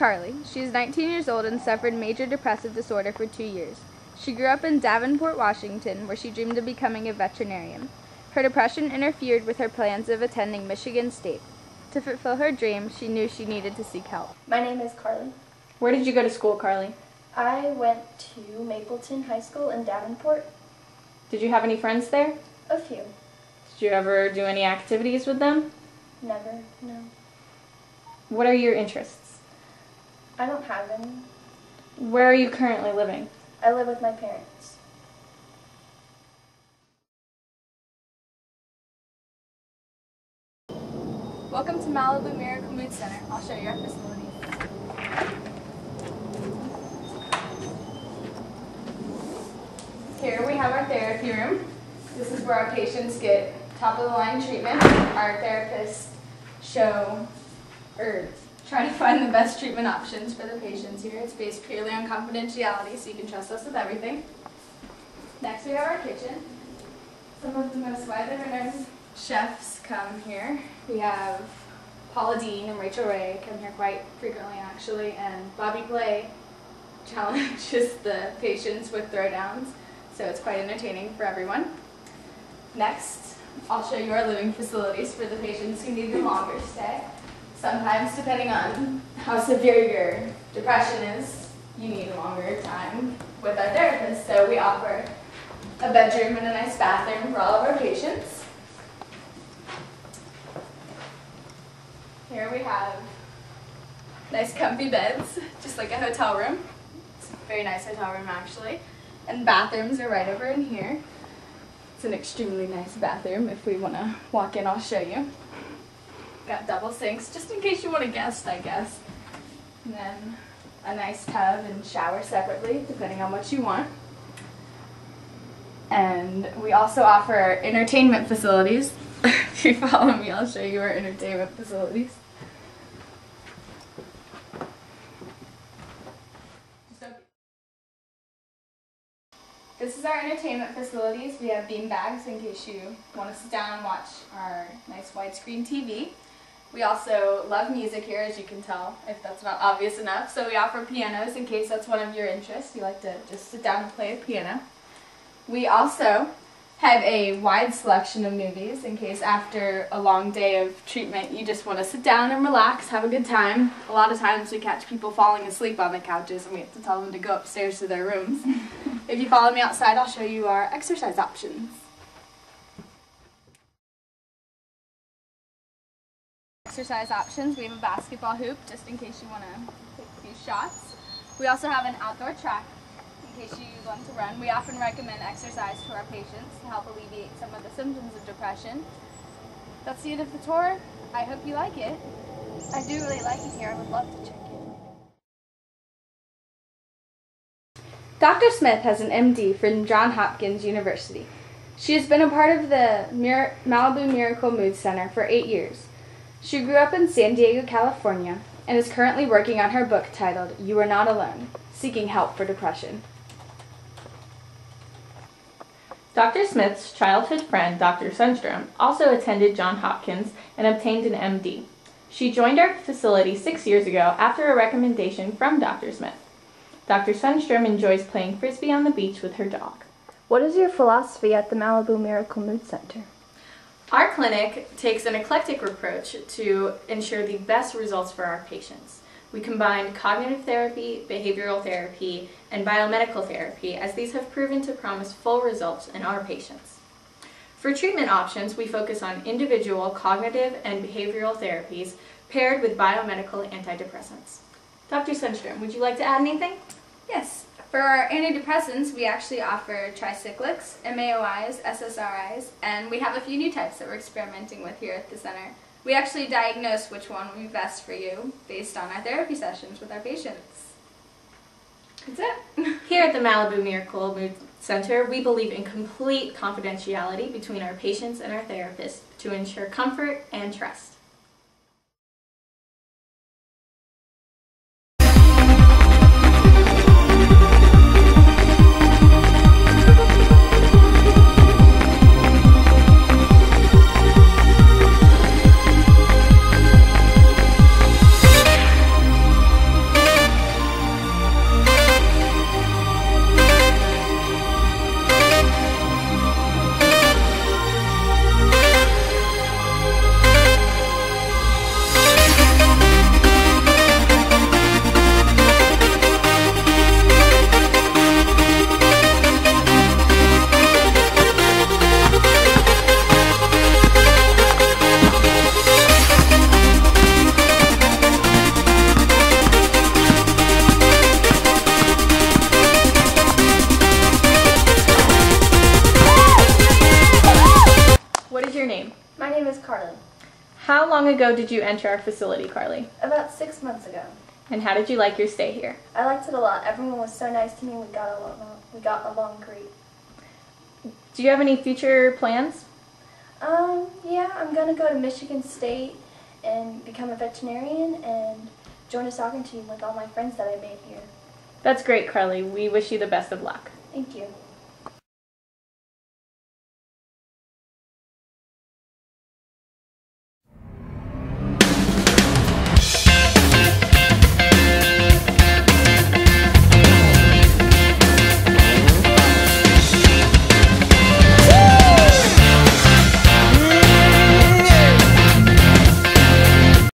Carly. She is 19 years old and suffered major depressive disorder for two years. She grew up in Davenport, Washington, where she dreamed of becoming a veterinarian. Her depression interfered with her plans of attending Michigan State. To fulfill her dream, she knew she needed to seek help. My name is Carly. Where did you go to school, Carly? I went to Mapleton High School in Davenport. Did you have any friends there? A few. Did you ever do any activities with them? Never, no. What are your interests? I don't have any. Where are you currently living? I live with my parents. Welcome to Malibu Miracle Mood Center. I'll show you our facilities. Here we have our therapy room. This is where our patients get top of the line treatment. Our therapists show or try to find the best treatment options for the patients here. It's based purely on confidentiality, so you can trust us with everything. Next, we have our kitchen. Some of the most well-known chefs come here. We have Paula Deen and Rachael Ray come here quite frequently, actually, and Bobby Flay challenges the patients with throwdowns, so it's quite entertaining for everyone. Next, I'll show you our living facilities for the patients who need a longer stay. Sometimes, depending on how severe your depression is, you need longer time with our therapist, so we offer a bedroom and a nice bathroom for all of our patients. Here we have nice comfy beds, just like a hotel room. It's a very nice hotel room actually. And bathrooms are right over in here. It's an extremely nice bathroom. If we want to walk in, I'll show you. Got double sinks, just in case you want a guest, I guess. And then a nice tub and shower separately, depending on what you want. And we also offer entertainment facilities. if you follow me, I'll show you our entertainment facilities. This is our entertainment facilities. We have bean bags in case you want to sit down and watch our nice widescreen TV. We also love music here, as you can tell, if that's not obvious enough. So we offer pianos in case that's one of your interests. You like to just sit down and play a piano. We also have a wide selection of movies in case after a long day of treatment you just want to sit down and relax, have a good time. A lot of times we catch people falling asleep on the couches and we have to tell them to go upstairs to their rooms. if you follow me outside, I'll show you our exercise options. Exercise options, we have a basketball hoop just in case you want to take a few shots. We also have an outdoor track in case you want to run. We often recommend exercise to our patients to help alleviate some of the symptoms of depression. That's the end of the tour. I hope you like it. I do really like it here. I would love to check in. Dr. Smith has an MD from Johns Hopkins University. She has been a part of the Malibu Miracle Mood Center for eight years. She grew up in San Diego, California, and is currently working on her book titled You Are Not Alone Seeking Help for Depression. Dr. Smith's childhood friend, Dr. Sundstrom, also attended Johns Hopkins and obtained an MD. She joined our facility six years ago after a recommendation from Dr. Smith. Dr. Sundstrom enjoys playing frisbee on the beach with her dog. What is your philosophy at the Malibu Miracle Mood Center? Our clinic takes an eclectic approach to ensure the best results for our patients. We combine cognitive therapy, behavioral therapy, and biomedical therapy as these have proven to promise full results in our patients. For treatment options, we focus on individual cognitive and behavioral therapies paired with biomedical antidepressants. Dr. Sundstrom, would you like to add anything? Yes. For our antidepressants, we actually offer tricyclics, MAOIs, SSRIs, and we have a few new types that we're experimenting with here at the center. We actually diagnose which one would be best for you based on our therapy sessions with our patients. That's it. Here at the Malibu Miracle Mood Center, we believe in complete confidentiality between our patients and our therapists to ensure comfort and trust. My name is Carly. How long ago did you enter our facility, Carly? About six months ago. And how did you like your stay here? I liked it a lot. Everyone was so nice to me. We got along. We got along great. Do you have any future plans? Um, yeah, I'm gonna go to Michigan State and become a veterinarian and join a soccer team with all my friends that I made here. That's great, Carly. We wish you the best of luck. Thank you.